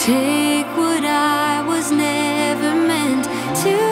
take what I was never meant to.